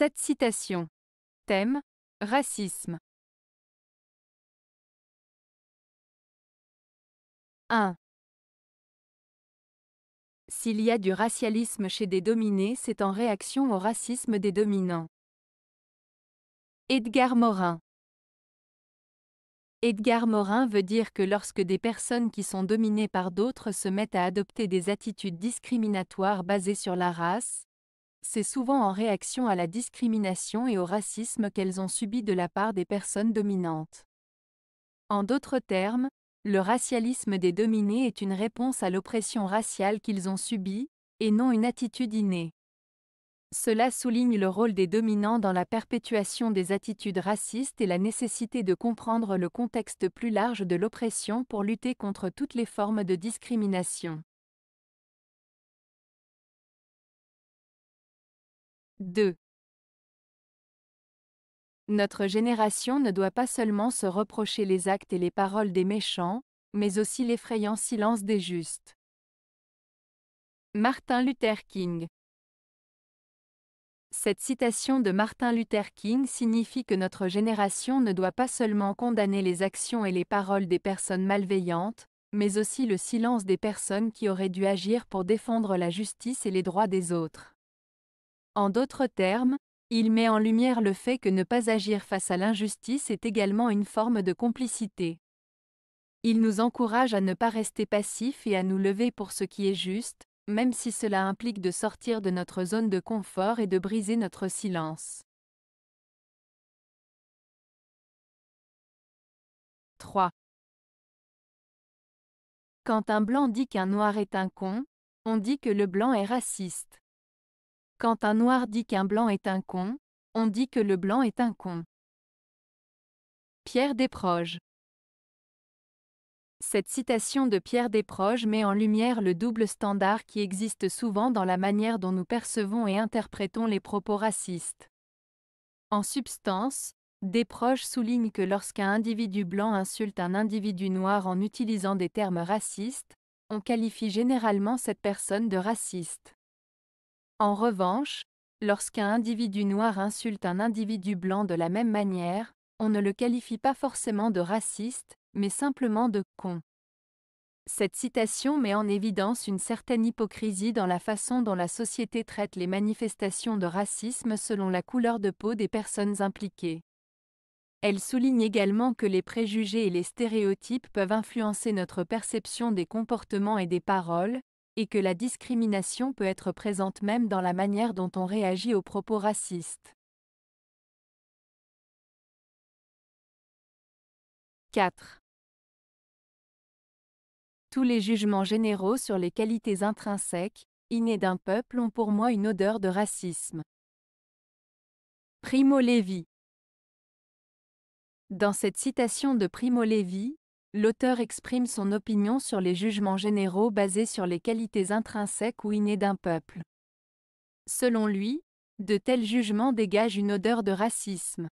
Cette citation. Thème Racisme. 1. S'il y a du racialisme chez des dominés, c'est en réaction au racisme des dominants. Edgar Morin Edgar Morin veut dire que lorsque des personnes qui sont dominées par d'autres se mettent à adopter des attitudes discriminatoires basées sur la race, c'est souvent en réaction à la discrimination et au racisme qu'elles ont subi de la part des personnes dominantes. En d'autres termes, le racialisme des dominés est une réponse à l'oppression raciale qu'ils ont subie, et non une attitude innée. Cela souligne le rôle des dominants dans la perpétuation des attitudes racistes et la nécessité de comprendre le contexte plus large de l'oppression pour lutter contre toutes les formes de discrimination. 2. Notre génération ne doit pas seulement se reprocher les actes et les paroles des méchants, mais aussi l'effrayant silence des justes. Martin Luther King cette citation de Martin Luther King signifie que notre génération ne doit pas seulement condamner les actions et les paroles des personnes malveillantes, mais aussi le silence des personnes qui auraient dû agir pour défendre la justice et les droits des autres. En d'autres termes, il met en lumière le fait que ne pas agir face à l'injustice est également une forme de complicité. Il nous encourage à ne pas rester passifs et à nous lever pour ce qui est juste, même si cela implique de sortir de notre zone de confort et de briser notre silence. 3. Quand un blanc dit qu'un noir est un con, on dit que le blanc est raciste. Quand un noir dit qu'un blanc est un con, on dit que le blanc est un con. Pierre Desproges cette citation de Pierre Desproges met en lumière le double standard qui existe souvent dans la manière dont nous percevons et interprétons les propos racistes. En substance, Desproges souligne que lorsqu'un individu blanc insulte un individu noir en utilisant des termes racistes, on qualifie généralement cette personne de raciste. En revanche, lorsqu'un individu noir insulte un individu blanc de la même manière, on ne le qualifie pas forcément de raciste, mais simplement de con. Cette citation met en évidence une certaine hypocrisie dans la façon dont la société traite les manifestations de racisme selon la couleur de peau des personnes impliquées. Elle souligne également que les préjugés et les stéréotypes peuvent influencer notre perception des comportements et des paroles, et que la discrimination peut être présente même dans la manière dont on réagit aux propos racistes. 4. Tous les jugements généraux sur les qualités intrinsèques, innées d'un peuple ont pour moi une odeur de racisme. Primo Levi Dans cette citation de Primo Levi, l'auteur exprime son opinion sur les jugements généraux basés sur les qualités intrinsèques ou innées d'un peuple. Selon lui, de tels jugements dégagent une odeur de racisme.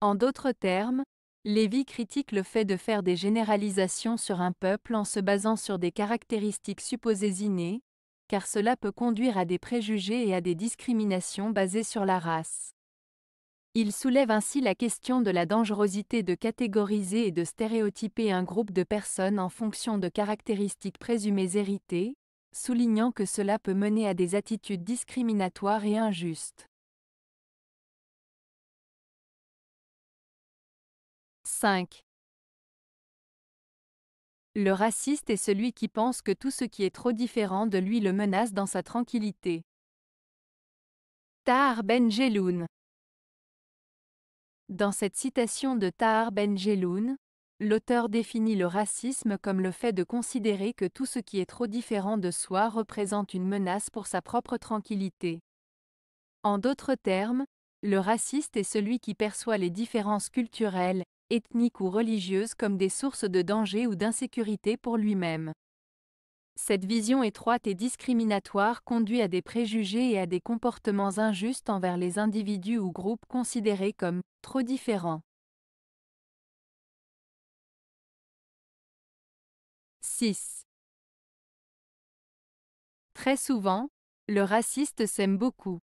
En d'autres termes, Lévy critique le fait de faire des généralisations sur un peuple en se basant sur des caractéristiques supposées innées, car cela peut conduire à des préjugés et à des discriminations basées sur la race. Il soulève ainsi la question de la dangerosité de catégoriser et de stéréotyper un groupe de personnes en fonction de caractéristiques présumées héritées, soulignant que cela peut mener à des attitudes discriminatoires et injustes. 5. Le raciste est celui qui pense que tout ce qui est trop différent de lui le menace dans sa tranquillité. Tahar Ben Jeloun Dans cette citation de Tahar Ben Jeloun, l'auteur définit le racisme comme le fait de considérer que tout ce qui est trop différent de soi représente une menace pour sa propre tranquillité. En d'autres termes, le raciste est celui qui perçoit les différences culturelles, ethniques ou religieuses comme des sources de danger ou d'insécurité pour lui-même. Cette vision étroite et discriminatoire conduit à des préjugés et à des comportements injustes envers les individus ou groupes considérés comme trop différents. 6. Très souvent, le raciste s'aime beaucoup.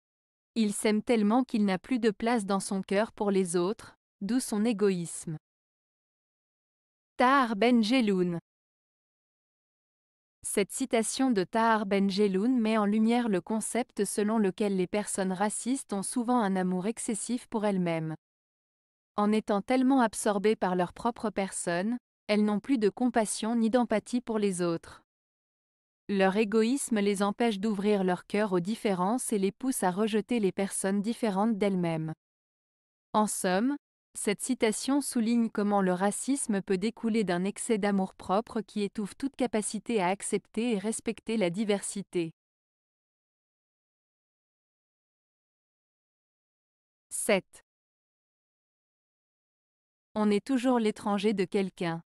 Il s'aime tellement qu'il n'a plus de place dans son cœur pour les autres, d'où son égoïsme. Tahar Ben Jeloun Cette citation de Tahar Ben Jeloun met en lumière le concept selon lequel les personnes racistes ont souvent un amour excessif pour elles-mêmes. En étant tellement absorbées par leur propre personne, elles n'ont plus de compassion ni d'empathie pour les autres. Leur égoïsme les empêche d'ouvrir leur cœur aux différences et les pousse à rejeter les personnes différentes d'elles-mêmes. En somme, cette citation souligne comment le racisme peut découler d'un excès d'amour-propre qui étouffe toute capacité à accepter et respecter la diversité. 7. On est toujours l'étranger de quelqu'un.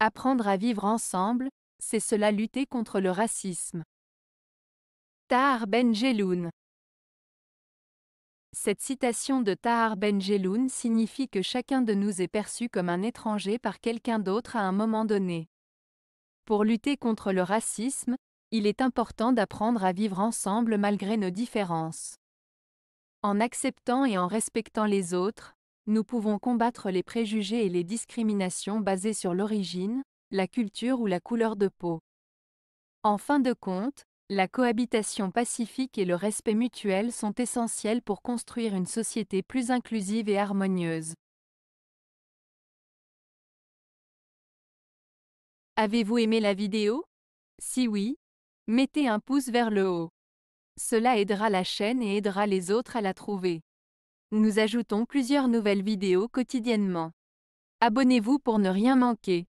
Apprendre à vivre ensemble, c'est cela lutter contre le racisme. Tahar Ben Jeloun Cette citation de Tahar Ben Jeloun signifie que chacun de nous est perçu comme un étranger par quelqu'un d'autre à un moment donné. Pour lutter contre le racisme, il est important d'apprendre à vivre ensemble malgré nos différences. En acceptant et en respectant les autres, nous pouvons combattre les préjugés et les discriminations basées sur l'origine, la culture ou la couleur de peau. En fin de compte, la cohabitation pacifique et le respect mutuel sont essentiels pour construire une société plus inclusive et harmonieuse. Avez-vous aimé la vidéo? Si oui, mettez un pouce vers le haut. Cela aidera la chaîne et aidera les autres à la trouver. Nous ajoutons plusieurs nouvelles vidéos quotidiennement. Abonnez-vous pour ne rien manquer.